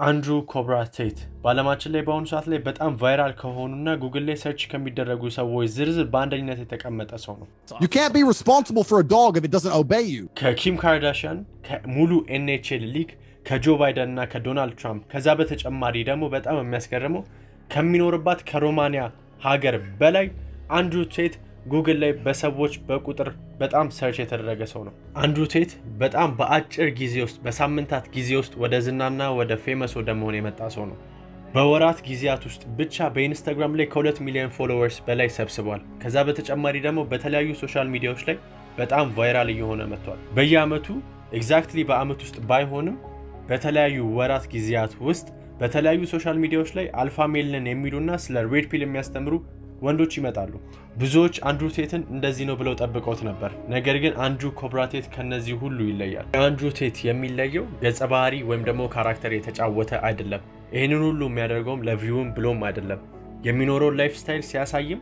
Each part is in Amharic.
አንድሩ ኮብራ ቴት በዓለማችን ላይ በአሁኑ ሰዓት ላይ በጣም viral ከሆኑና ጉግል ላይ search ከሚደረጉ ሰዎች ዝርዝር በአንደኝነት የተቀመጠ ሰው ነው። You can't be responsible for a dog if it doesn't obey you. ከኪም ካርዳሽያን ከሙሉ ኤንኤችኤል ሊግ ከጆ ባይደን እና ከዶናልድ ትራምፕ ከዛ በተጨማሪ ደግሞ በጣም የሚያስገርመው ከሚኖርባት ከሮማኒያ ሀገር በላይ አንድሩ ቴት ጉግል ላይ በሰዎች በቁጥር በጣም search የተደረገ ሰው ነው። አንድሩ ቴት በጣም በአጭር ጊዜ ውስጥ በሳምንታት ጊዜ ውስጥ ወደ ዝናና ወደ famous ወደ መሆን የመጣ ሰው ነው። በወራት ጊዜያት ውስጥ ብቻ በኢንስታግራም ላይ ከሁለት ሚሊዮን followers በላይ ሰብስቧል። ከዛ በተጨማሪ ደግሞ በተለያዩ social media ዎች ላይ በጣም viral እየሆነ መጥቷል። በየአመቱ exactly በአመት ውስጥ ባይሆንም በተለያዩ ወራት ጊዜያት ውስጥ በተለያዩ social media ዎች ላይ alpha male ን የሚሉና ስለ red pill የሚያስተምሩ ወንዶች ይመጣሉ። ብዙዎች አንድሩ ቴትን እንደዚህ ነው ብለው ጠብቀውት ነበር። ነገር ግን አንድሩ ኮብራ ቴት ከነዚህ ሁሉ ይለያል። የአንድሩ ቴት የሚለየው ገጸ ባህሪ ወይም ደግሞ character የተጫወተ አይደለም። ይህንን ሁሉ የሚያደርገውም ለ view ም ብሎም አይደለም። የሚኖረውን lifestyle ሲያሳይም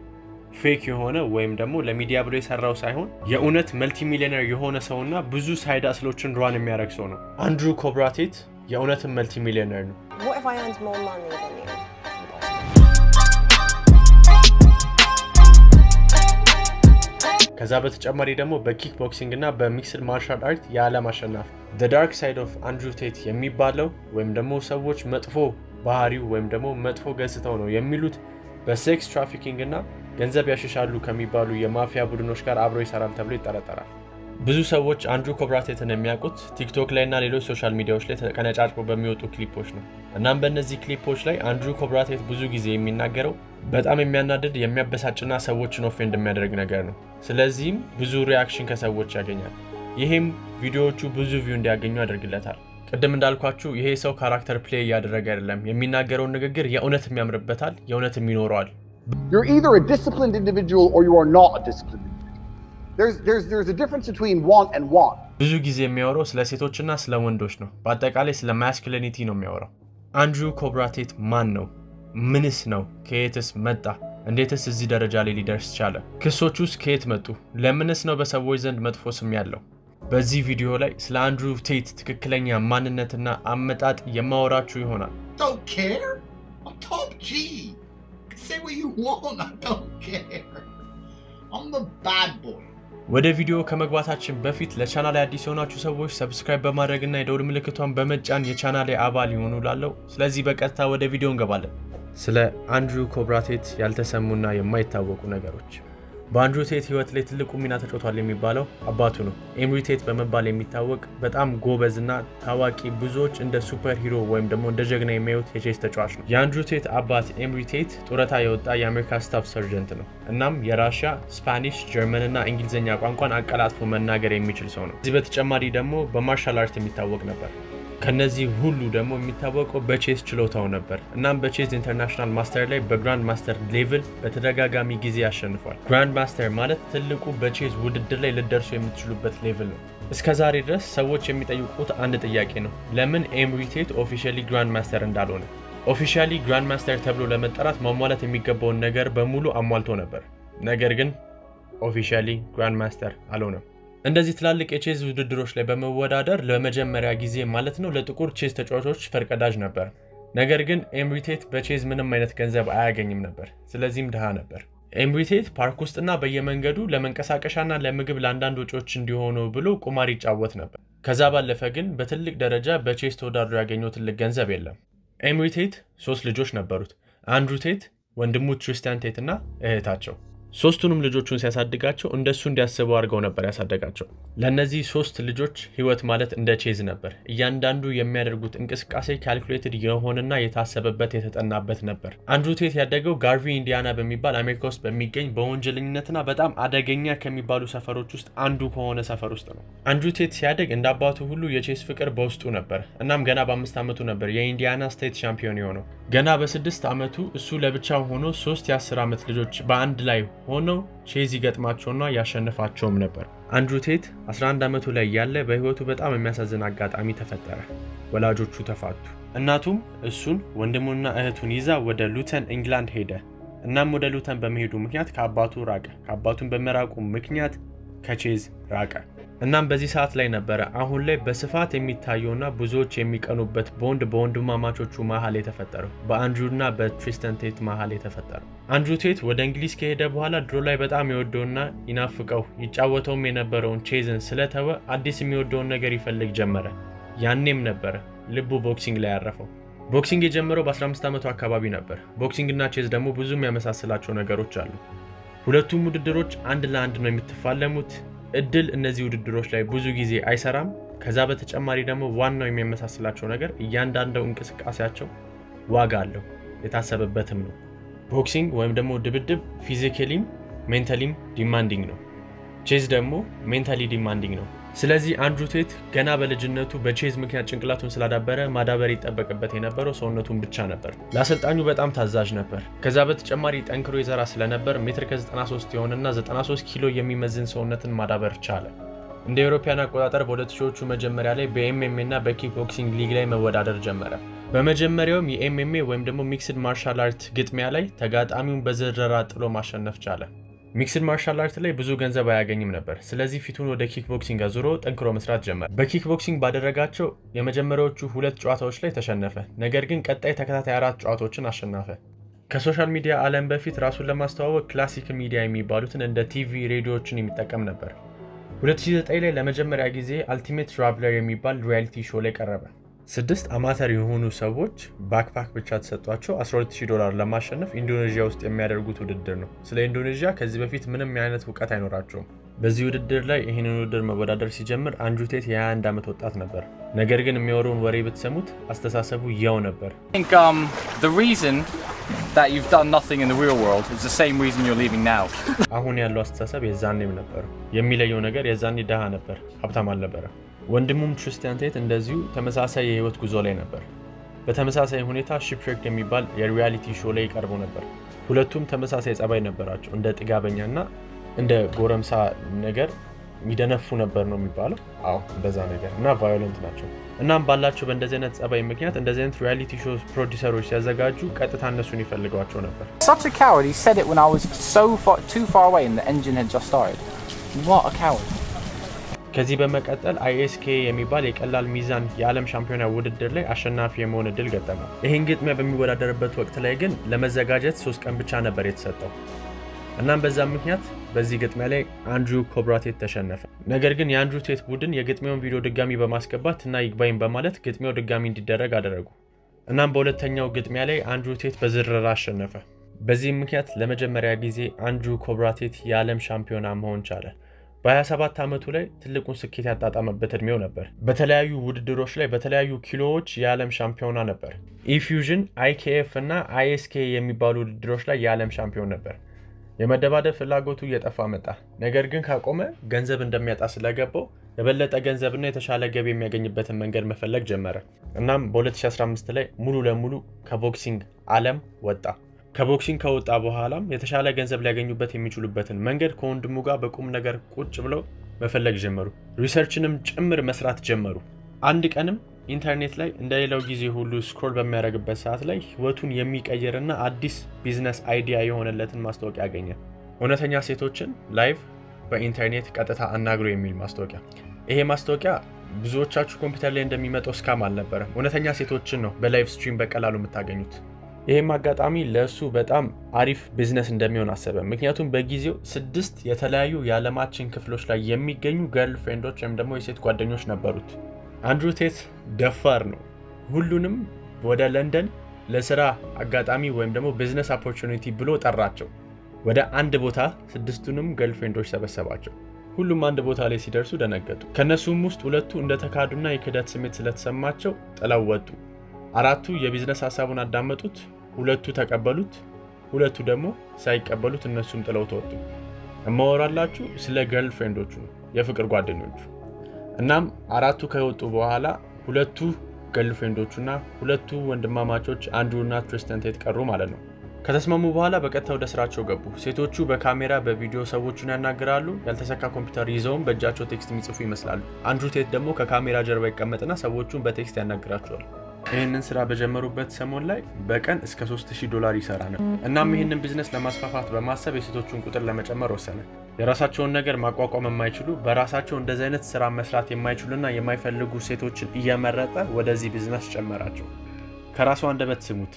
fake የሆነ ወይም ደግሞ ለሚዲያ ብሎ የሰራው ሳይሆን የእውነት multi millionaire የሆነ ሰውና ብዙ side hustle ኦችን run የሚያደርግ ሰው ነው። አንድሩ ኮብራ ቴት የእውነትም multi millionaire ነው። ከዛ በተጨማሪ ደግሞ በኪክ ቦክሲንግ እና በ mixed martial art የዓለም አሸናፊ the dark side of አንድሩ ቴት የሚባለው ወይም ደግሞ ሰዎች መጥፎ ባህሪው ወይም ደግሞ መጥፎ ገጽታው ነው የሚሉት በ sex trafficking እና ገንዘብ ያሸሻሉ ከሚባሉ የማፊያ ቡድኖች ጋር አብሮ ይሰራል ተብሎ ይጠረጠራል። ብዙ ሰዎች አንድሩ ኮብራ ቴትን የሚያውቁት ቲክቶክ ላይ እና ሌሎች social media ዎች ላይ ተቀነጫጭቦ በሚወጡ ክሊፖች ነው። እናም በእነዚህ ክሊፖች ላይ አንድሩ ኮብራ ቴት ብዙ ጊዜ የሚናገረው በጣም የሚያናድድ የሚያበሳጭና ሰዎችን offend የሚያደርግ ነገር ነው። ስለዚህም ብዙ reaction ከሰዎች ያገኛል። ይህም ቪዲዮዎቹ ብዙ view እንዲያገኙ ያደርግለታል። ቅድም እንዳልኳችሁ ይሄ ሰው character play እያደረገ አይደለም። የሚናገረውን ንግግር የእውነትም ያምንበታል፣ የእውነትም ይኖረዋል። ብዙ ጊዜ የሚያወራው ስለ ሴቶችና ስለ ወንዶች ነው። በአጠቃላይ ስለ masculinity ነው የሚያወራው። አንድሩ ኮብራ ቴት ማን ነው? ምንስ ነው? ከየትስ መጣ? እንዴትስ እዚህ ደረጃ ላይ ሊደርስ ቻለ? ክሶቹስ ከየት መጡ? ለምንስ ነው በሰዎች ዘንድ መጥፎ ስም ያለው? በዚህ ቪዲዮ ላይ ስለ አንድሩ ቴት ትክክለኛ ማንነትና አመጣጥ የማወራችሁ ይሆናል። don't care. I'm top G. Say what you want. I don't care. I'm the bad boy. ወደ ቪዲዮ ከመግባታችን በፊት ለቻናሌ አዲስ የሆናችሁ ሰዎች subscribe በማድረግና የደውል ምልክቷን በመጫን የቻናሌ አባል ይሁኑ እላለው። ስለዚህ በቀጥታ ወደ ቪዲዮ እንገባለን። ስለ አንድሩ ኮብራ ያልተሰሙና የማይታወቁ ነገሮች። በአንድሩ ቴት ህይወት ላይ ትልቁ ሚና ተጫውቷል የሚባለው አባቱ ነው። ኤምሪ ቴት በመባል የሚታወቅ በጣም ጎበዝና ታዋቂ ብዙዎች እንደ super hero ወይም ደግሞ እንደ ጀግና የሚያዩት የቼዝ ተጫዋች ነው። የአንድሩ ቴት አባት ኤምሪ ቴት ጡረታ የወጣ የአሜሪካ staff sergeant ነው። እናም የራሽያ፣ ስፓኒሽ፣ ጀርመን እና እንግሊዝኛ ቋንቋን አቀላጥፎ መናገር የሚችል ሰው ነው። ከዚህ በተጨማሪ ደግሞ በ martial art የሚታወቅ ነበር። ከነዚህ ሁሉ ደግሞ የሚታወቀው በቼዝ ችሎታው ነበር። እናም በቼዝ international master ላይ በ grand master level በተደጋጋሚ ጊዜ አሸንፏል። grand master ማለት ትልቁ በቼዝ ውድድር ላይ ልትደርሱ የምትችሉበት level ነው። እስከ ዛሬ ድረስ ሰዎች የሚጠይቁት አንድ ጥያቄ ነው፣ ለምን ኤምሪ ቴት officially grand master እንዳልሆነ። officially grand master ተብሎ ለመጠራት ማሟላት የሚገባውን ነገር በሙሉ አሟልቶ ነበር። ነገር ግን officially grand master አልሆነም። እንደዚህ ትላልቅ የቼዝ ውድድሮች ላይ በመወዳደር ለመጀመሪያ ጊዜ ማለት ነው ለጥቁር ቼዝ ተጫዋቾች ፈርቀዳጅ ነበር። ነገር ግን ኤምሪ ቴት በቼዝ ምንም አይነት ገንዘብ አያገኝም ነበር። ስለዚህም ድሃ ነበር። ኤምሪ ቴት ፓርክ ውስጥና በየመንገዱ ለመንቀሳቀሻና ለምግብ ለአንዳንድ ወጪዎች እንዲሆኑ ብሎ ቁማር ይጫወት ነበር። ከዛ ባለፈ ግን በትልቅ ደረጃ በቼዝ ተወዳድሮ ያገኘው ትልቅ ገንዘብ የለም። ኤምሪ ቴት ሶስት ልጆች ነበሩት። አንድሩ ቴት፣ ወንድሙ ትሪስተን ቴት እና እህታቸው ሶስቱንም ልጆቹን ሲያሳድጋቸው እንደሱ እንዲያስቡ አድርገው ነበር ያሳደጋቸው። ለእነዚህ ሶስት ልጆች ህይወት ማለት እንደ ቼዝ ነበር። እያንዳንዱ የሚያደርጉት እንቅስቃሴ calculated የሆነና የታሰበበት የተጠናበት ነበር። አንድሩ ቴት ያደገው ጋሪ ኢንዲያና በሚባል አሜሪካ ውስጥ በሚገኝ በወንጀለኝነትና በጣም አደገኛ ከሚባሉ ሰፈሮች ውስጥ አንዱ ከሆነ ሰፈር ውስጥ ነው። አንድሩ ቴት ሲያደግ እንደ አባቱ ሁሉ የቼዝ ፍቅር በውስጡ ነበር። እናም ገና በአምስት ዓመቱ ነበር የኢንዲያና state ሻምፒዮን የሆነው። ገና በስድስት ዓመቱ እሱ ለብቻው ሆኖ ሶስት የአስር ዓመት ልጆች በአንድ ላይ ሆነው ቼዝ ይገጥማቸውና ያሸንፋቸውም ነበር። አንድሩ ቴት 11 ዓመቱ ላይ እያለ በህይወቱ በጣም የሚያሳዝን አጋጣሚ ተፈጠረ። ወላጆቹ ተፋቱ። እናቱም እሱን ወንድሙና እህቱን ይዛ ወደ ሉተን ኢንግላንድ ሄደች። እናም ወደ ሉተን በመሄዱ ምክንያት ከአባቱ ራቀ። ከአባቱን በመራቁ ምክንያት ከቼዝ ራቀ። እናም በዚህ ሰዓት ላይ ነበረ አሁን ላይ በስፋት የሚታየውና ብዙዎች የሚቀኑበት ቦንድ በወንድማማቾቹ መሀል የተፈጠረው በአንድሩና በትሪስተን ቴት መሀል የተፈጠረው። አንድሩ ቴት ወደ እንግሊዝ ከሄደ በኋላ ድሮ ላይ በጣም የወደውና ይናፍቀው ይጫወተውም የነበረውን ቼዝን ስለተወ አዲስ የሚወደውን ነገር ይፈልግ ጀመረ። ያኔም ነበረ ልቡ boxing ላይ ያረፈው። boxing የጀመረው በ15 ዓመቱ አካባቢ ነበር። boxing እና ቼዝ ደግሞ ብዙ የሚያመሳስላቸው ነገሮች አሉ። ሁለቱም ውድድሮች አንድ ለአንድ ነው የምትፋለሙት። እድል እነዚህ ውድድሮች ላይ ብዙ ጊዜ አይሰራም። ከዛ በተጨማሪ ደግሞ ዋናው የሚያመሳስላቸው ነገር እያንዳንዱ እንቅስቃሴያቸው ዋጋ አለው፣ የታሰበበትም ነው። boxing ወይም ደግሞ ድብድብ physically ም mentally ም demanding ነው። ቼዝ ደግሞ mentally demanding ነው። ስለዚህ አንድሩ ቴት ገና በልጅነቱ በቼዝ ምክንያት ጭንቅላቱን ስላዳበረ ማዳበር ይጠበቅበት የነበረው ሰውነቱን ብቻ ነበር። ለአሰልጣኙ በጣም ታዛዥ ነበር። ከዛ በተጨማሪ ጠንክሮ ይሰራ ስለነበር ሜትር ከ93 የሆነና 93 ኪሎ የሚመዝን ሰውነትን ማዳበር ቻለ። እንደ አውሮፓውያን አቆጣጠር በ2000ዎቹ መጀመሪያ ላይ በ MMA እና በ kickboxing league ላይ መወዳደር ጀመረ። በመጀመሪያውም የ MMA ወይም ደግሞ mixed martial art ግጥሚያ ላይ ተጋጣሚውን በዝረራ ጥሎ ማሸነፍ ቻለ። mixed martial art ላይ ብዙ ገንዘብ አያገኝም ነበር። ስለዚህ ፊቱን ወደ ኪክ ቦክሲንግ አዙሮ ጠንክሮ መስራት ጀመረ። በኪክ ቦክሲንግ ባደረጋቸው የመጀመሪያዎቹ ሁለት ጨዋታዎች ላይ ተሸነፈ። ነገር ግን ቀጣይ ተከታታይ አራት ጨዋታዎችን አሸነፈ። ከ social media ዓለም በፊት ራሱን ለማስተዋወቅ classic media የሚባሉትን እንደ ቲቪ፣ ሬዲዮዎችን የሚጠቀም ነበር። 2009 ላይ ለመጀመሪያ ጊዜ Ultimate Traveler የሚባል reality show ላይ ቀረበ። ስድስት አማተር የሆኑ ሰዎች backpack ብቻ ተሰጧቸው 120 ዶላር ለማሸነፍ ኢንዶኔዥያ ውስጥ የሚያደርጉት ውድድር ነው። ስለ ኢንዶኔዥያ ከዚህ በፊት ምንም አይነት እውቀት አይኖራቸውም። በዚህ ውድድር ላይ ይህንን ውድድር መወዳደር ሲጀምር አንድሩ ቴት የ21 ዓመት ወጣት ነበር። ነገር ግን የሚያወራውን ወሬ ብትሰሙት አስተሳሰቡ ያው ነበር። um. አሁን ያለው አስተሳሰብ የዛኔም ነበረው። የሚለየው ነገር የዛኔ ድሃ ነበር፣ ሀብታም አልነበረም። ወንድሙም ትሪስተን ቴት እንደዚሁ ተመሳሳይ የህይወት ጉዞ ላይ ነበር። በተመሳሳይ ሁኔታ Shipwreck የሚባል የ reality show ላይ ይቀርቡ ነበር። ሁለቱም ተመሳሳይ ጸባይ ነበራቸው። እንደ ጥጋበኛ እና እንደ ጎረምሳ ነገር የሚደነፉ ነበር ነው የሚባለው። አዎ እንደዛ ነገር እና violent ናቸው። እናም ባላቸው በእንደዚህ አይነት ጸባይ ምክንያት እንደዚህ አይነት reality show producer ኦች ሲያዘጋጁ ቀጥታ እነሱን ይፈልጓቸው ነበር። Such a coward. He said it when I was so far, too far away and the engine had just started. What. ከዚህ በመቀጠል አይኤስኬ የሚባል የቀላል ሚዛን የዓለም ሻምፒዮና ውድድር ላይ አሸናፊ የመሆን እድል ገጠመው። ይህን ግጥሚያ በሚወዳደርበት ወቅት ላይ ግን ለመዘጋጀት ሶስት ቀን ብቻ ነበር የተሰጠው። እናም በዛም ምክንያት በዚህ ግጥሚያ ላይ አንድሩ ኮብራቴት ተሸነፈ። ነገር ግን የአንድሩ ቴት ቡድን የግጥሚያውን ቪዲዮ ድጋሚ በማስገባት እና ይግባኝ በማለት ግጥሚያው ድጋሚ እንዲደረግ አደረጉ። እናም በሁለተኛው ግጥሚያ ላይ አንድሩ ቴት በዝረራ አሸነፈ። በዚህም ምክንያት ለመጀመሪያ ጊዜ አንድሩ ኮብራቴት የዓለም ሻምፒዮና መሆን ቻለ። በ27 ዓመቱ ላይ ትልቁን ስኬት ያጣጣመበት እድሜው ነበር። በተለያዩ ውድድሮች ላይ በተለያዩ ኪሎዎች የዓለም ሻምፒዮና ነበር። ኢፊውዥን፣ አይኬኤፍ እና አይኤስኬ የሚባሉ ውድድሮች ላይ የዓለም ሻምፒዮን ነበር። የመደባደብ ፍላጎቱ እየጠፋ መጣ። ነገር ግን ካቆመ ገንዘብ እንደሚያጣ ስለገባው የበለጠ ገንዘብና የተሻለ ገቢ የሚያገኝበትን መንገድ መፈለግ ጀመረ። እናም በ2015 ላይ ሙሉ ለሙሉ ከ boxing ዓለም ወጣ። ከ boxing ከወጣ በኋላም የተሻለ ገንዘብ ሊያገኙበት የሚችሉበትን መንገድ ከወንድሙ ጋር በቁም ነገር ቁጭ ብለው መፈለግ ጀመሩ። research ንም ጭምር መስራት ጀመሩ። አንድ ቀንም ኢንተርኔት ላይ እንደሌላው ጊዜ ሁሉ scroll በሚያደርግበት ሰዓት ላይ ህይወቱን የሚቀይርና አዲስ business idea የሆነለትን ማስታወቂያ አገኘ። እውነተኛ ሴቶችን live በኢንተርኔት ቀጥታ አናግሩ የሚል ማስታወቂያ። ይሄ ማስታወቂያ ብዙዎቻችሁ ኮምፒውተር ላይ እንደሚመጣው scam አልነበረም። እውነተኛ ሴቶችን ነው በ live stream በቀላሉ የምታገኙት። ይህም አጋጣሚ ለእሱ በጣም አሪፍ ቢዝነስ እንደሚሆን አሰበ። ምክንያቱም በጊዜው ስድስት የተለያዩ የዓለማችን ክፍሎች ላይ የሚገኙ girlfriend ኦች ወይም ደግሞ የሴት ጓደኞች ነበሩት። አንድሩ ቴት ደፋር ነው። ሁሉንም ወደ ለንደን ለስራ አጋጣሚ ወይም ደግሞ business opportunity ብሎ ጠራቸው። ወደ አንድ ቦታ ስድስቱንም girlfriend ኦች ሰበሰባቸው። ሁሉም አንድ ቦታ ላይ ሲደርሱ ደነገጡ። ከእነሱም ውስጥ ሁለቱ እንደተካዱና የክህደት ስሜት ስለተሰማቸው ጥለው ወጡ። አራቱ የቢዝነስ ሀሳቡን አዳመጡት። ሁለቱ ተቀበሉት፣ ሁለቱ ደግሞ ሳይቀበሉት እነሱም ጥለው ወጡ። እማወራላችሁ ስለ girlfriend ኦቹ የፍቅር ጓደኞቹ። እናም አራቱ ከወጡ በኋላ ሁለቱ girlfriend ኦቹና ሁለቱ ወንድማማቾች አንድሩና ትሪስተን ቴት ቀሩ ማለት ነው። ከተስማሙ በኋላ በቀጥታ ወደ ስራቸው ገቡ። ሴቶቹ በካሜራ በቪዲዮ ሰዎቹን ያናግራሉ። ያልተሰካ ኮምፒውተር ይዘውም በእጃቸው text የሚጽፉ ይመስላሉ። አንድሩ ቴት ደግሞ ከካሜራ ጀርባ ይቀመጥና ሰዎቹን በ text ያናግራቸዋል። ይህንን ስራ በጀመሩበት ሰሞን ላይ በቀን እስከ 3000 ዶላር ይሰራ ነበር። እናም ይህንን ቢዝነስ ለማስፋፋት በማሰብ የሴቶቹን ቁጥር ለመጨመር ወሰነ። የራሳቸውን ነገር ማቋቋም የማይችሉ በራሳቸው እንደዚህ አይነት ስራ መስራት የማይችሉና የማይፈልጉ ሴቶችን እየመረጠ ወደዚህ ቢዝነስ ጨመራቸው። ከራሱ አንደበት ስሙት።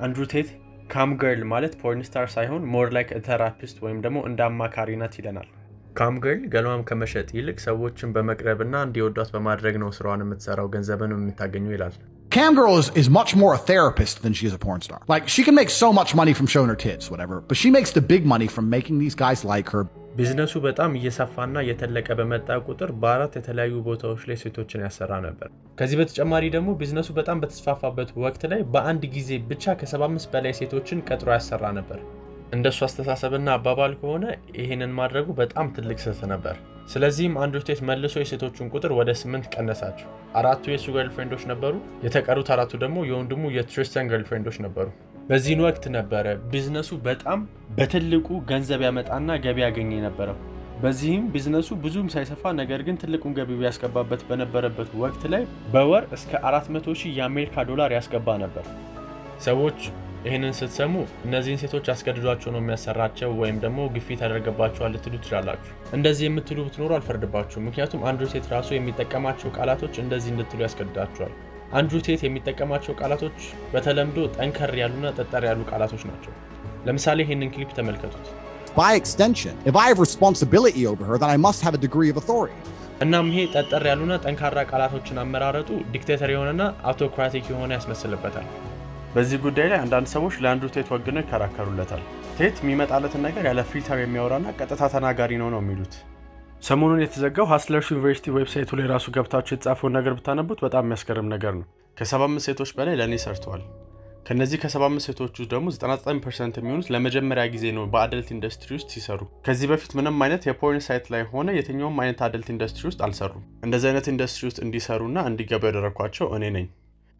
አንድሩ ቴት cam girl ማለት porn star ሳይሆን more like therapist ወይም ደግሞ እንደ አማካሪ ይለናል። cam girl ኧም ከመሸጥ ይልቅ ሰዎችን በመቅረብና እንዲወዷት በማድረግ ነው ስራዋን የምትሰራው ገንዘብን የምታገኘው ይላል። Cam girl is, is much more a therapist than she is a porn star. Like she can make so much money from showing her tits, whatever, but she makes the big money from making these guys like her. ቢዝነሱ በጣም እየሰፋና እየተለቀ በመጣ ቁጥር በአራት የተለያዩ ቦታዎች ላይ ሴቶችን ያሰራ ነበር። ከዚህ በተጨማሪ ደግሞ ቢዝነሱ በጣም በተስፋፋበት ወቅት ላይ በአንድ ጊዜ ብቻ ከ75 በላይ ሴቶችን ቀጥሮ ያሰራ ነበር። እንደሱ አስተሳሰብና አባባል ከሆነ ይህንን ማድረጉ በጣም ትልቅ ስህተት ነበር። ስለዚህም አንድሩ ቴት መልሶ የሴቶቹን ቁጥር ወደ ስምንት ቀነሳቸው። አራቱ የእሱ girlfriend ኦች ነበሩ፣ የተቀሩት አራቱ ደግሞ የወንድሙ የትሪስተን girlfriend ኦች ነበሩ። በዚህን ወቅት ነበረ ቢዝነሱ በጣም በትልቁ ገንዘብ ያመጣና ገቢ ያገኘ የነበረው። በዚህም ቢዝነሱ ብዙም ሳይሰፋ ነገር ግን ትልቁን ገቢ ያስገባበት በነበረበት ወቅት ላይ በወር እስከ 400 ሺህ የአሜሪካ ዶላር ያስገባ ነበር። ሰዎች ይህንን ስትሰሙ እነዚህን ሴቶች አስገድዷቸው ነው የሚያሰራቸው ወይም ደግሞ ግፊት ያደርገባቸዋል ልትሉ ትችላላችሁ። እንደዚህ የምትሉ ብትኖሩ አልፈርድባችሁ። ምክንያቱም አንድሩ ቴት ራሱ የሚጠቀማቸው ቃላቶች እንደዚህ እንድትሉ ያስገድዳቸዋል። አንድሩ ቴት የሚጠቀማቸው ቃላቶች በተለምዶ ጠንከር ያሉና ጠጠር ያሉ ቃላቶች ናቸው። ለምሳሌ ይህንን ክሊፕ ተመልከቱት። By extension, if I have responsibility over her, then I must have a degree of authority. እናም ይሄ ጠጠር ያሉና ጠንካራ ቃላቶችን አመራረጡ dictator የሆነና autocratic የሆነ ያስመስልበታል። በዚህ ጉዳይ ላይ አንዳንድ ሰዎች ለአንድሩ ቴት ወግነው ይከራከሩለታል። ቴት የሚመጣለትን ነገር ያለ filter የሚያወራና ቀጥታ ተናጋሪ ነው ነው የሚሉት። ሰሞኑን የተዘጋው Hustlers University website ኡ ላይ ራሱ ገብታችሁ የተጻፈውን ነገር ብታነቡት በጣም የሚያስገርም ነገር ነው። ከ75 ሴቶች በላይ ለእኔ ሰርተዋል። ከነዚህ ከ75 ሴቶች ውስጥ ደግሞ 99 percent የሚሆኑት ለመጀመሪያ ጊዜ ነው በ adult industry ውስጥ ሲሰሩ። ከዚህ በፊት ምንም አይነት የ porn site ላይ ሆነ የትኛውም አይነት adult industry ውስጥ አልሰሩም። እንደዚህ አይነት ኢንዱስትሪ ውስጥ እንዲሰሩና እንዲገቡ ያደረግኳቸው እኔ ነኝ።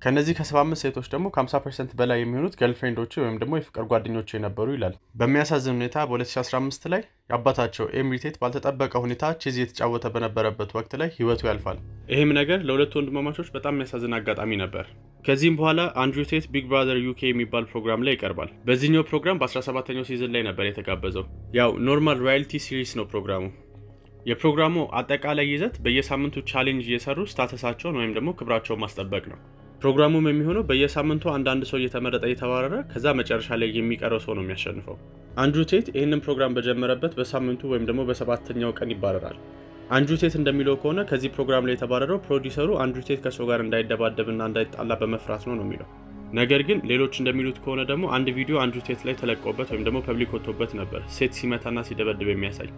ከነዚህ ከ75 ሴቶች ደግሞ ከ50 percent በላይ የሚሆኑት girlfriend ኦች ወይም ደግሞ የፍቅር ጓደኞች የነበሩ ይላል። በሚያሳዝን ሁኔታ በ2015 ላይ የአባታቸው ኤምሪ ቴት ባልተጠበቀ ሁኔታ ቼዝ እየተጫወተ በነበረበት ወቅት ላይ ህይወቱ ያልፋል። ይህም ነገር ለሁለቱ ወንድማማቾች በጣም የሚያሳዝን አጋጣሚ ነበር። ከዚህም በኋላ አንድሩ ቴት Big Brother UK የሚባል ፕሮግራም ላይ ይቀርባል። በዚህኛው ፕሮግራም በ17ኛው season ላይ ነበር የተጋበዘው። ያው normal reality series ነው ፕሮግራሙ። የፕሮግራሙ አጠቃላይ ይዘት በየሳምንቱ challenge እየሰሩ status ኣቸውን ወይም ደግሞ ክብራቸውን ማስጠበቅ ነው። ፕሮግራሙም የሚሆነው በየሳምንቱ አንዳንድ ሰው እየተመረጠ እየተባረረ ከዛ መጨረሻ ላይ የሚቀረው ሰው ነው የሚያሸንፈው። አንድሩ ቴት ይህንን ፕሮግራም በጀመረበት በሳምንቱ ወይም ደግሞ በሰባተኛው ቀን ይባረራል። አንድሩ ቴት እንደሚለው ከሆነ ከዚህ ፕሮግራም ላይ የተባረረው ፕሮዲሰሩ አንድሩ ቴት ከሰው ጋር እንዳይደባደብና እንዳይጣላ በመፍራት ነው ነው የሚለው። ነገር ግን ሌሎች እንደሚሉት ከሆነ ደግሞ አንድ ቪዲዮ አንድሩ ቴት ላይ ተለቆበት ወይም ደግሞ public ወጥቶበት ነበር ሴት ሲመታና ሲደበድብ የሚያሳይ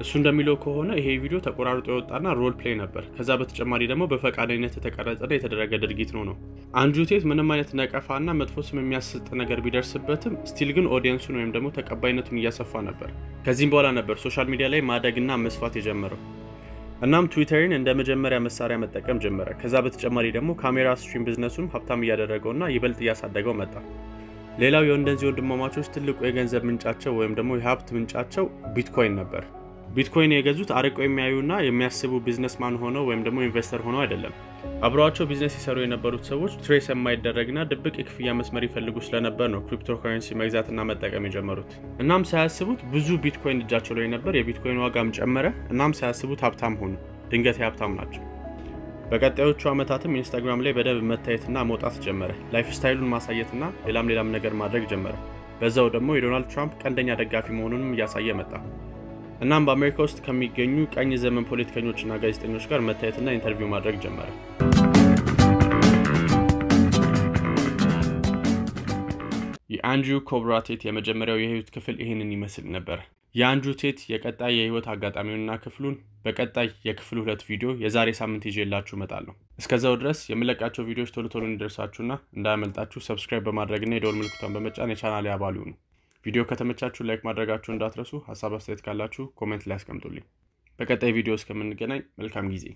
እሱ እንደሚለው ከሆነ ይሄ ቪዲዮ ተቆራርጦ የወጣና role play ነበር። ከዛ በተጨማሪ ደግሞ በፈቃደኝነት የተቀረጸና የተደረገ ድርጊት ነው ነው። አንድሩ ቴት ምንም አይነት ነቀፋና መጥፎ ስም የሚያሰጥ ነገር ቢደርስበትም still ግን audience ኡን ወይም ደግሞ ተቀባይነቱን እያሰፋ ነበር። ከዚህም በኋላ ነበር social media ላይ ማደግና መስፋት የጀመረው። እናም ትዊተርን እንደ መጀመሪያ መሳሪያ መጠቀም ጀመረ። ከዛ በተጨማሪ ደግሞ camera stream ቢዝነሱን ሀብታም እያደረገውና ይበልጥ እያሳደገው መጣ። ሌላው የእነዚህ ወንድማማቾች ትልቁ የገንዘብ ምንጫቸው ወይም ደግሞ የሀብት ምንጫቸው ቢትኮይን ነበር። ቢትኮይን የገዙት አርቀው የሚያዩና የሚያስቡ businessman ሆነው ወይም ደግሞ investor ሆነው አይደለም። አብረዋቸው ቢዝነስ ሲሰሩ የነበሩት ሰዎች trace የማይደረግና ድብቅ የክፍያ መስመር ይፈልጉ ስለነበር ነው ክሪፕቶ ከረንሲ መግዛትና መጠቀም የጀመሩት። እናም ሳያስቡት ብዙ ቢትኮይን እጃቸው ላይ ነበር። የቢትኮይን ዋጋም ጨመረ። እናም ሳያስቡት ሀብታም ሆኑ። ድንገት ሀብታም ናቸው። በቀጣዮቹ ዓመታትም ኢንስታግራም ላይ በደንብ መታየትና መውጣት ጀመረ። lifestyle ኡን ማሳየትና ሌላም ሌላም ነገር ማድረግ ጀመረ። በዛው ደግሞ የዶናልድ ትራምፕ ቀንደኛ ደጋፊ መሆኑንም እያሳየ መጣ። እናም በአሜሪካ ውስጥ ከሚገኙ ቀኝ ዘመም ፖለቲከኞችና ጋዜጠኞች ጋር መታየትና interview ማድረግ ጀመረ። የአንድሪው ኮብራ የመጀመሪያው የህይወት ክፍል ይህንን ይመስል ነበር። የአንድሩ ቴት የቀጣይ የህይወት አጋጣሚውንና ክፍሉን በቀጣይ የክፍል ሁለት ቪዲዮ የዛሬ ሳምንት ይዤላችሁ እመጣለሁ። እስከዛው ድረስ የምለቃቸው ቪዲዮዎች ቶሎ ቶሎ እንዲደርሳችሁና እንዳያመልጣችሁ subscribe በማድረግና የደወል ምልክቷን በመጫን የቻናሌ አባል ይሁኑ። ቪዲዮ ከተመቻችሁ like ማድረጋችሁ እንዳትረሱ። ሀሳብ አስተያየት ካላችሁ comment ላይ አስቀምጡልኝ። በቀጣይ ቪዲዮ እስከምንገናኝ መልካም ጊዜ